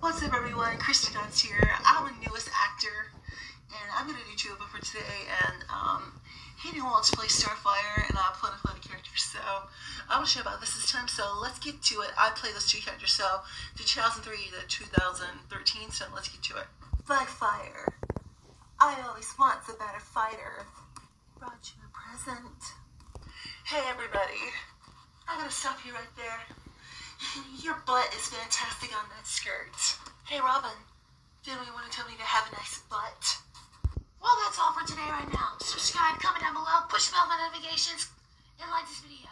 What's up, everyone? Kristen Dunst here. I'm a newest actor, and I'm gonna do Juba for today. And um, he didn't want to play Starfire, and I played a funny character, so I'm gonna show about this this time. So let's get to it. I play those two characters, so the 2003 to 2013. So let's get to it. By fire, I always want a better fighter. Brought you a present. Hey, everybody. I'm gonna stop you right there. Your butt is fantastic on that skirt. Hey, Robin. Didn't you want to tell me to have a nice butt? Well, that's all for today right now. Subscribe, comment down below, push the bell for notifications, and like this video.